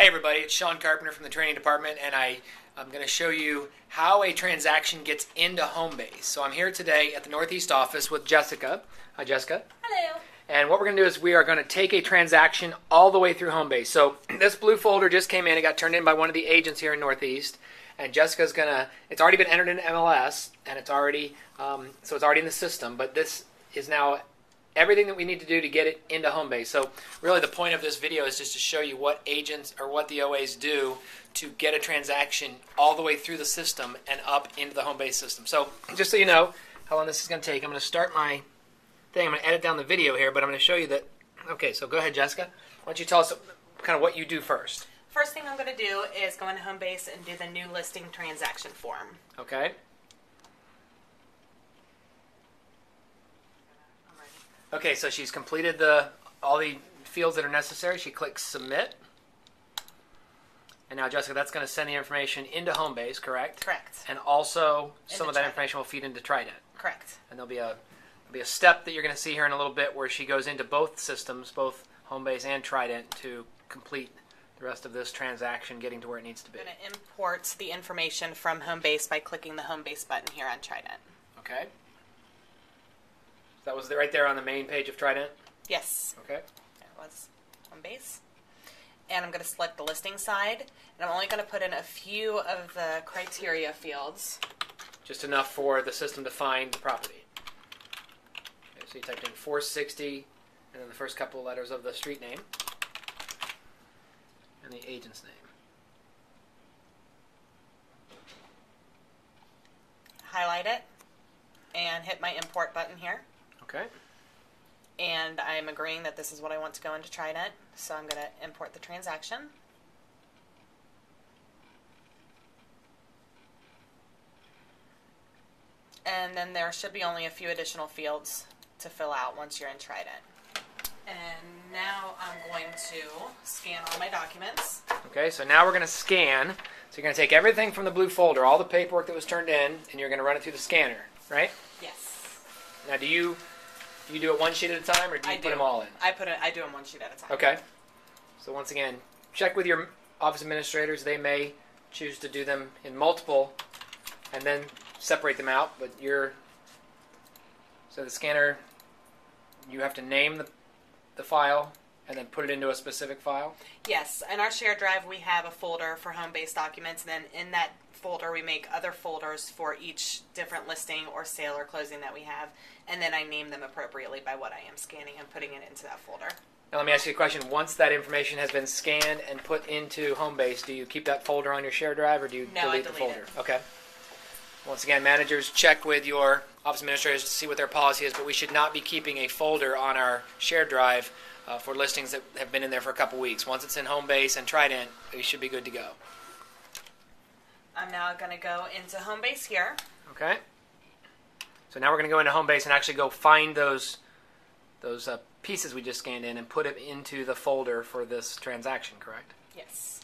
Hey everybody, it's Sean Carpenter from the training department, and I, I'm going to show you how a transaction gets into Homebase. So I'm here today at the Northeast office with Jessica. Hi Jessica. Hello. And what we're going to do is we are going to take a transaction all the way through Homebase. So this blue folder just came in. It got turned in by one of the agents here in Northeast. And Jessica's going to, it's already been entered in MLS, and it's already, um, so it's already in the system, but this is now everything that we need to do to get it into Homebase. So really the point of this video is just to show you what agents or what the OAs do to get a transaction all the way through the system and up into the Homebase system. So just so you know how long this is going to take, I'm going to start my thing. I'm going to edit down the video here, but I'm going to show you that. Okay, so go ahead, Jessica. Why don't you tell us kind of what you do first? First thing I'm going to do is go into Homebase and do the new listing transaction form. Okay. Okay, so she's completed the all the fields that are necessary. She clicks submit. And now, Jessica, that's going to send the information into Homebase, correct? Correct. And also, some of that Trident. information will feed into Trident. Correct. And there'll be a there'll be a step that you're going to see here in a little bit where she goes into both systems, both Homebase and Trident, to complete the rest of this transaction, getting to where it needs to be. I'm going to import the information from Homebase by clicking the Homebase button here on Trident. Okay. That was right there on the main page of Trident. Yes, Okay. there it was base. And I'm going to select the listing side, and I'm only going to put in a few of the criteria fields. just enough for the system to find the property. Okay, so you typed in 460, and then the first couple of letters of the street name, and the agent's name. Highlight it, and hit my import button here. Okay. and I'm agreeing that this is what I want to go into Trident. So I'm going to import the transaction. And then there should be only a few additional fields to fill out once you're in Trident. And now I'm going to scan all my documents. Okay, so now we're going to scan. So you're going to take everything from the blue folder, all the paperwork that was turned in, and you're going to run it through the scanner, right? Yes. Now, do you do you do it one sheet at a time, or do you I put do. them all in? I put it I do them one sheet at a time. Okay. So once again, check with your office administrators. They may choose to do them in multiple and then separate them out, but you're so the scanner you have to name the the file and then put it into a specific file. Yes, in our shared drive, we have a folder for Homebase documents, and then in that folder, we make other folders for each different listing or sale or closing that we have, and then I name them appropriately by what I am scanning and putting it into that folder. Now let me ask you a question. Once that information has been scanned and put into Homebase, do you keep that folder on your shared drive or do you No, I delete the delete folder? it. Okay. Once again, managers check with your office administrators to see what their policy is, but we should not be keeping a folder on our shared drive uh, for listings that have been in there for a couple weeks. Once it's in Homebase and Trident, we should be good to go. I'm now going to go into Homebase here. Okay. So now we're going to go into Homebase and actually go find those those uh, pieces we just scanned in and put it into the folder for this transaction. Correct? Yes.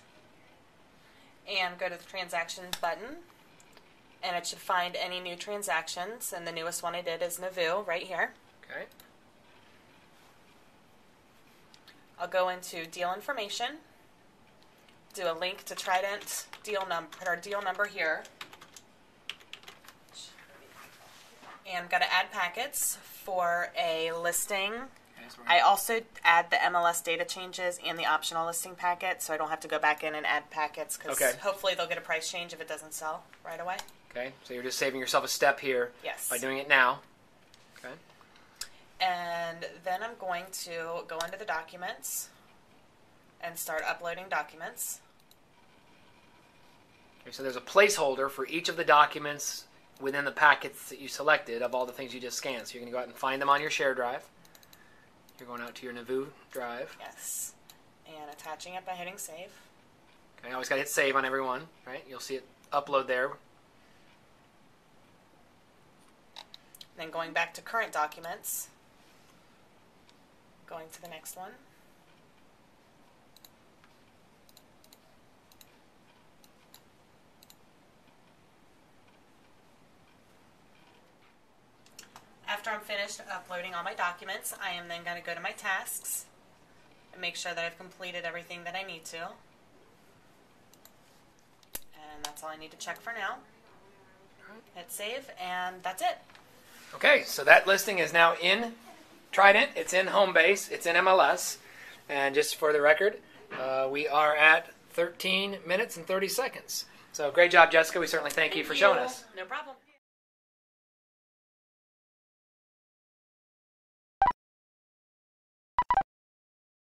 And go to the transactions button, and it should find any new transactions, and the newest one I did is Navu right here. Okay. I'll go into deal information, do a link to Trident deal number, put our deal number here. And I'm going to add packets for a listing. Okay, so we're I also add the MLS data changes and the optional listing packet, so I don't have to go back in and add packets because Okay. hopefully they'll get a price change if it doesn't sell right away. Okay, so you're just saving yourself a step here Yes. by doing it now. Okay. And then I'm going to go into the documents and start uploading documents. Okay, so there's a placeholder for each of the documents within the packets that you selected of all the things you just scanned. So you're going to go out and find them on your share drive. You're going out to your Navu drive. Yes. And attaching it by hitting save. Okay, always got to hit save on every one, right? You'll see it upload there. Then going back to current documents. Going to the next one. After I'm finished uploading all my documents, I am then going to go to my tasks and make sure that I've completed everything that I need to. And that's all I need to check for now. Hit save, and that's it. Okay, so that listing is now in Trident. It's in Homebase. It's in MLS. And just for the record, uh, we are at 13 minutes and 30 seconds. So great job, Jessica. We certainly thank, you for showing us. No problem.